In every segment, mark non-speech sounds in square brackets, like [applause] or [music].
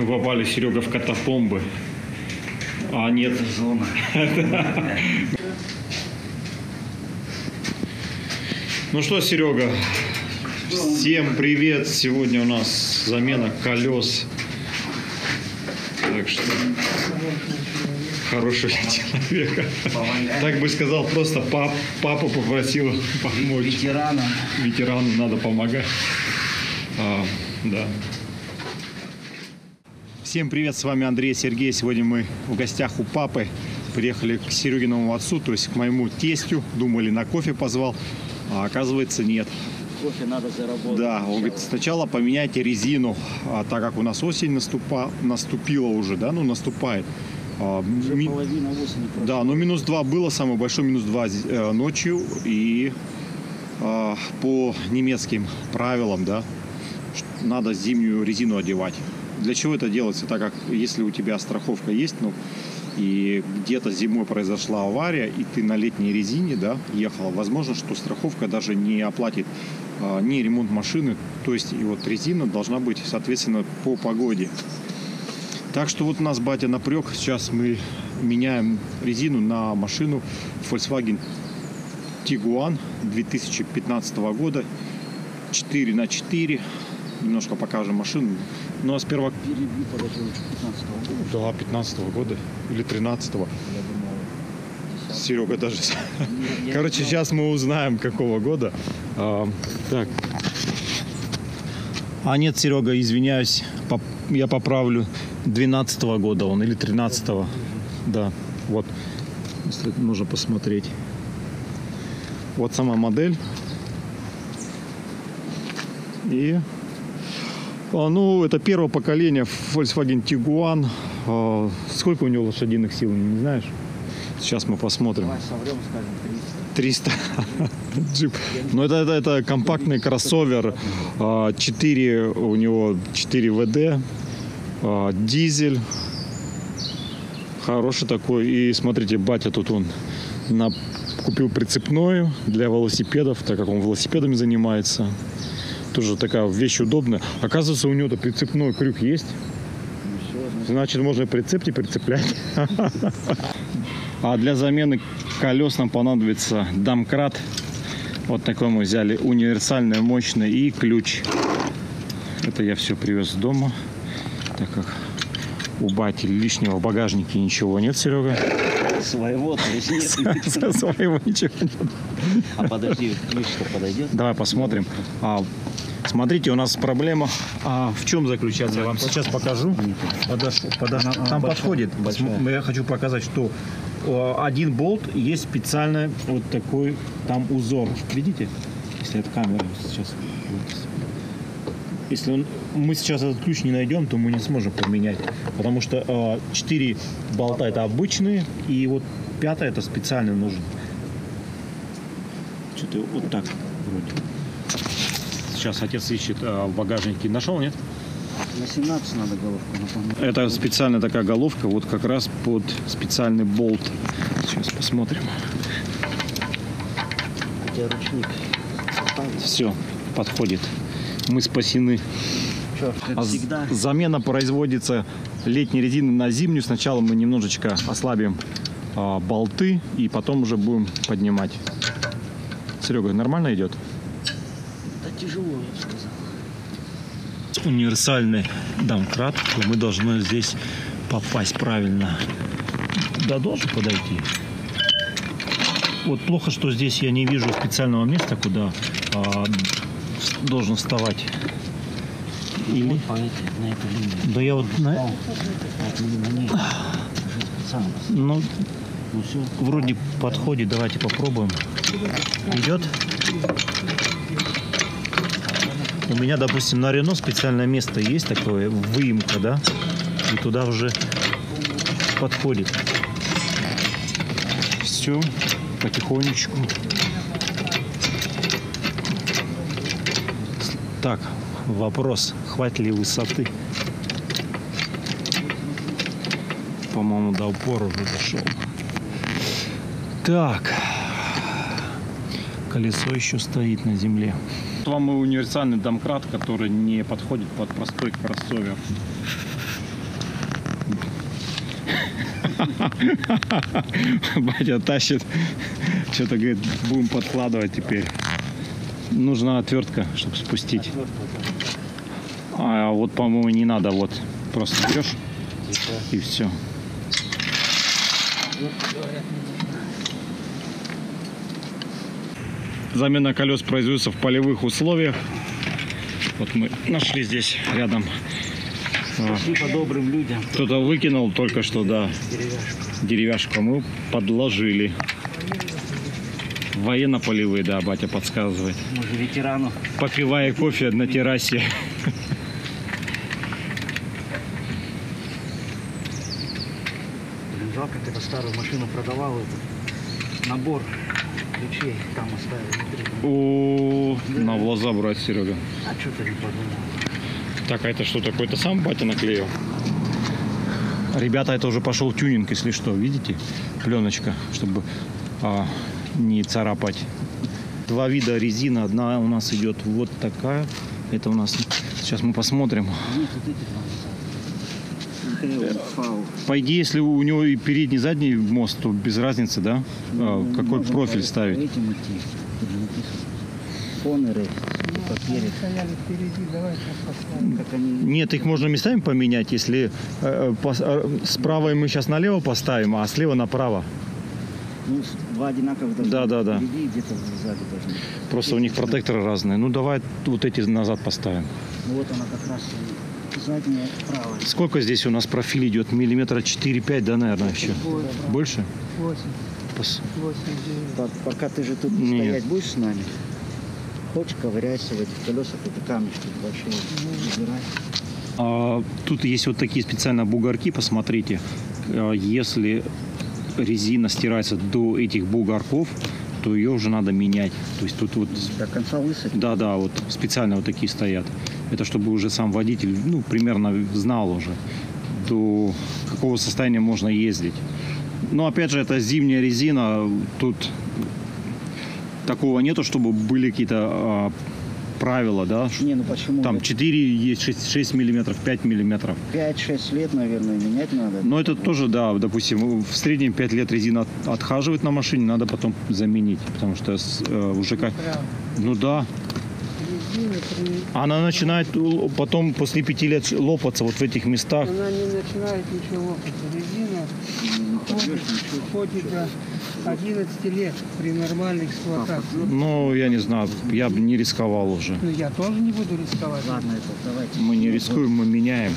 Мы попали, Серега, в катакомбы. А нет, Зона. Ну что, Серега, всем привет. Сегодня у нас замена колес. Так что хорошего человека. Так бы сказал, просто пап, папа попросил помочь. Ветерана. Ветерану надо помогать. А, да. Всем привет, с вами Андрей Сергей. Сегодня мы в гостях у папы. Приехали к Серегиному отцу, то есть к моему тестю. Думали, на кофе позвал, а оказывается нет. Кофе надо заработать. Да, он говорит, сначала поменяйте резину, а так как у нас осень наступа, наступила уже, да, ну наступает. А, Уже ми- половина осени прошла. да, но минус 2 было, самый большой минус 2 э, ночью. И э, по немецким правилам, да, надо зимнюю резину одевать. Для чего это делается? Так как если у тебя страховка есть, ну, и где-то зимой произошла авария, и ты на летней резине, да, ехал, возможно, что страховка даже не оплатит э, ни ремонт машины, то есть и вот резина должна быть, соответственно, по погоде. Так что вот у нас батя напрек. Сейчас мы меняем резину на машину Volkswagen Tiguan 2015 года. 4 на 4. Немножко покажем машину. Ну а сперва... Перебью подожди, 15 года. Да, 15 года или 13 Я думал, 10 Серега даже... Я Короче, сейчас мы узнаем, какого года. А, так. А нет, Серега, извиняюсь, поп- я поправлю. 12 года он или 13 -го. Да, вот. Если нужно посмотреть. Вот сама модель. И... а, ну, это первое поколение Volkswagen Tiguan. А, сколько у него лошадиных сил, не знаешь? Сейчас мы посмотрим. Давай соврем, скажем, 300. 300 [laughs] джип. Но это, это, это компактный кроссовер. 4 у него 4 ВД. а, Дизель. Хороший такой. И смотрите, батя тут он на, купил прицепную для велосипедов, так как он велосипедами занимается. Тоже такая вещь удобная. Оказывается, у него-то прицепной крюк есть. Значит, можно и прицепки прицеплять. [laughs] А для замены колес нам понадобится домкрат. Вот такой мы взяли универсальный, мощный и ключ. Это я все привез дома, так как у бати лишнего в багажнике ничего нет, Серега. Своего то есть нет. Своего ничего нет. А подожди, ключ-то подойдет? Давай посмотрим. А, смотрите, у нас проблема. А в чем заключается? Я вам сейчас покажу. Подош- подош- Она- Там большая, подходит. большая. Я хочу показать, что один болт есть специально вот такой там узор. Видите? Если это камера сейчас. Если он- мы сейчас этот ключ не найдем, то мы не сможем поменять. Потому что 4 болта это обычные, и вот пятый это специально нужен. Что-то вот так вроде. Сейчас отец ищет а, в багажнике. Нашел, нет? На 17 надо головку напомнить. Это специальная такая головка, вот как раз под специальный болт. Сейчас посмотрим. У тебя ручник. Все, подходит. Мы спасены. Как А всегда, замена производится летней резины на зимнюю. Сначала мы немножечко ослабим а, болты и потом уже будем поднимать. Серега, нормально идет? да тяжело, я бы сказал. универсальный домкрат, мы должны здесь попасть правильно. Да, должен подойти. Вот плохо, что здесь я не вижу специального места, куда а, должен вставать. Или... Вот по этой, на эту линию. Да я вот на- Вот, на ней. Уже специально. ну, Ну все, вроде подходит, давайте попробуем. Идет? У меня, допустим, на Рено специальное место есть такое, выемка, да? И туда уже подходит. Все, потихонечку. Так, вопрос, хватит ли высоты? По-моему, до упора уже дошел. Так, колесо еще стоит на земле. Вам и универсальный домкрат, который не подходит под простой кроссовер. Батя тащит. Что-то говорит, будем подкладывать теперь. Нужна отвертка, чтобы спустить. А вот, по-моему, не надо. Вот просто берешь и все. Замена колес производится в полевых условиях. Вот мы нашли здесь рядом. А, Спасибо добрым людям. Кто-то выкинул только что, да, Деревяшку. деревяшку. Мы подложили. Военно-полевые, да, батя подсказывает. Может, ветерану. Попивая кофе на террасе. Блин, жалко, когда старую машину продавал, этот набор ключей там оставил внутри. О, на глаза брать, Серега. А что-то не подумал. Так, а это что, такой-то сам батя наклеил? Ребята, это уже пошел тюнинг, если что, видите? Пленочка, чтобы а, не царапать. Два вида резины. Одна у нас идет вот такая. Это у нас... Сейчас мы посмотрим. По идее, если у него и передний, и задний мост, то без разницы, да? А, какой профиль по ставить? Фонеры. Нет, их можно местами поменять, если э, пос- э, справа мы сейчас налево поставим, а слева направо. Ну, два одинаковых должны Да, да, да. впереди и где-то сзади должны. Просто у них протекторы разные. Ну давай вот эти назад поставим. Ну, вот она как раз и задняя правая. Сколько здесь у нас профиль идет? Миллиметра 4-5, да, наверное, еще? Больше? 8, Пос- 8, 9. По- Пока ты же тут Нет. стоять будешь с нами, хочешь ковыряйся в этих колесах, это камешки большие, забирай. А, тут есть вот такие специально бугорки, посмотрите. А, Если резина стирается до этих бугорков, то ее уже надо менять. То есть тут вот До конца высадить. Да, да, вот специально вот такие стоят. Это чтобы уже сам водитель, ну, примерно знал уже, до какого состояния можно ездить. Но опять же, это зимняя резина, тут такого нету, чтобы были какие-то правила, да. Не, ну почему? Там 4 есть 6, 6 миллиметров, 5 миллиметров. 5-6 лет, наверное, менять надо. Но это тоже, да, допустим, в среднем 5 лет резина от- отхаживает на машине, надо потом заменить, потому что с- э, уже как... Прям. Ну да. Она начинает потом после пяти лет лопаться вот в этих местах. она не начинает ничего лопаться. Резина побьешь ходит, ничего. ходит до 11 лет при нормальной эксплуатации. Ну, я не знаю, я бы не рисковал уже. Ну, я тоже не буду рисковать. Ладно, это давайте. Мы не рискуем, мы меняем.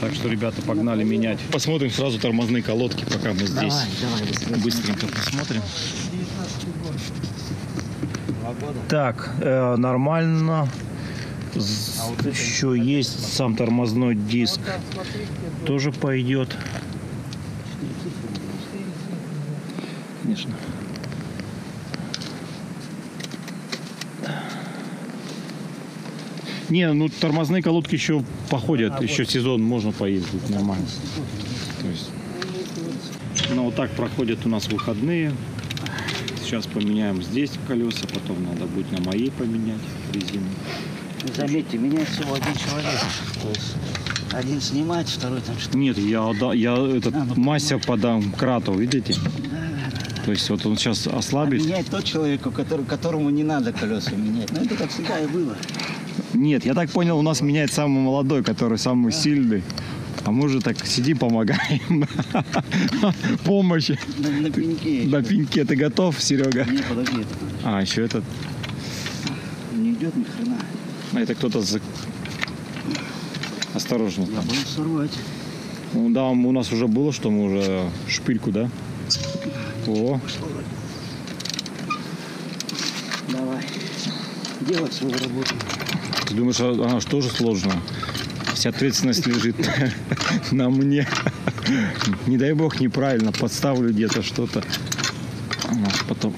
Так что, ребята, погнали менять. Посмотрим сразу тормозные колодки, пока мы здесь. Давай, давай. Быстренько посмотрим. 19 год. Два года. Так, э, нормально. А Еще есть сам тормозной диск. Тоже пойдет. Конечно. Не, ну тормозные колодки еще походят, еще сезон можно поездить нормально. То есть, ну вот так проходят у нас выходные. Сейчас поменяем здесь колеса, потом надо будет на моей поменять резину. Заметьте, меня всего один человек. То есть один снимает, второй там что Нет, я, да- я этот А, ну, мастер подам крату, видите? То есть вот он сейчас ослабит. Менять тот человек, который, которому не надо колеса менять. Ну это как всегда и было. Нет, я так понял, у нас меняет самый молодой, который самый сильный. А мы уже так сидим, помогаем. [laughs] Помощь. На, на пеньке. На пеньке ты готов, Серега? Не, подожди, это А, еще этот. не идет ни хрена. А это кто-то за... Осторожно Я там. сорвать. Ну да, у нас уже было, что мы уже шпильку, да? О, Давай. Делай свою работу. ты думаешь, а- она что же сложно? Вся ответственность лежит [laughs] на мне. Не дай бог неправильно подставлю где-то что-то. Потом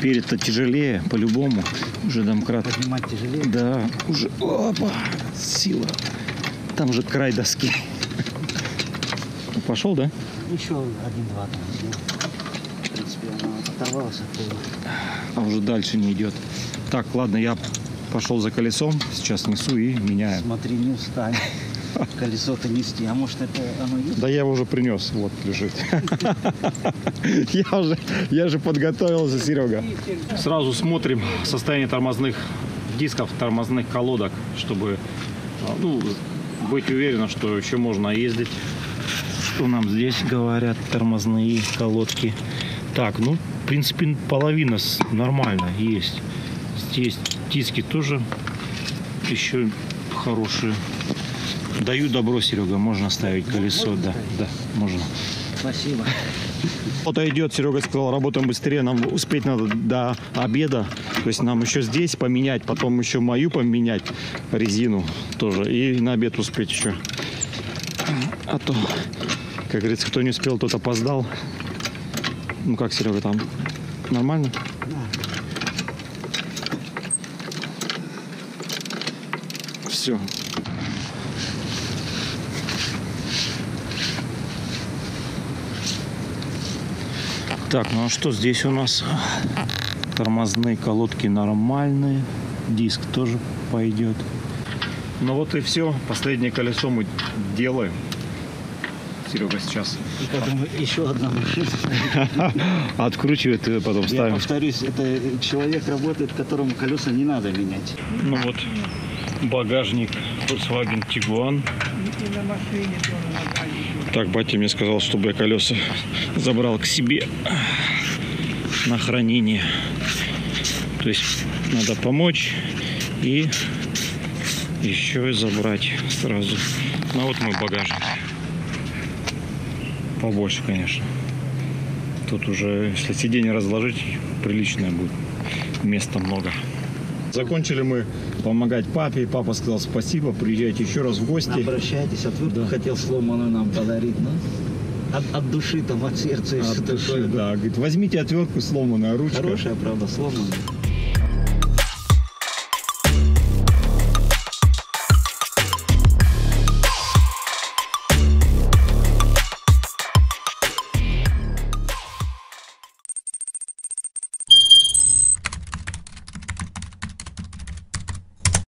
перед-то тяжелее, по-любому. Уже домкрат. Поднимать тяжелее. Да, уже, опа, сила. Там же край доски. Пошел, да? Еще один-два там. В принципе, она оторвалась от пола. А уже дальше не идет. Так, ладно, я пошел за колесом, сейчас несу и меняем. Смотри, не устань. [laughs] колесо-то нести. А может это оно есть? Да я его уже принес, вот лежит. [laughs] Я уже, я же подготовился, Серега. Сразу смотрим состояние тормозных дисков, тормозных колодок, чтобы а, ну, быть уверенным, что еще можно ездить. Что нам здесь говорят тормозные колодки? Так, ну, в принципе, половина с- нормально есть. Здесь диски тоже еще хорошие. Даю добро, Серега, можно ставить колесо, да, да, можно. Спасибо. Кто-то идет, Серега сказал, работаем быстрее, нам успеть надо до обеда. То есть нам еще здесь поменять, потом еще мою поменять, резину тоже. И на обед успеть еще. А то, как говорится, кто не успел, тот опоздал. Ну как, Серега, там нормально? Все. Так, ну а что здесь у нас? Тормозные колодки нормальные. Диск тоже пойдет. Ну вот и все. Последнее колесо мы делаем. Серега сейчас И потом еще одна машина. [laughs] откручивает и потом Я ставим. повторюсь, это человек работает, которому колеса не надо менять. Ну вот багажник Volkswagen Tiguan. Так, батя мне сказал, чтобы я колеса забрал к себе на хранение. То есть надо помочь и еще и забрать сразу. Ну вот мой багажник. Побольше, конечно. Тут уже, если сиденье разложить, приличное будет. Места много. Закончили мы помогать папе. Папа сказал спасибо, приезжайте еще раз в гости. Обращайтесь, отвертку хотел сломанную нам подарить, но от, от души там, от сердца и От все души, такое. да. Говорит, возьмите отвертку сломанную, а ручка. Хорошая, правда, сломанная.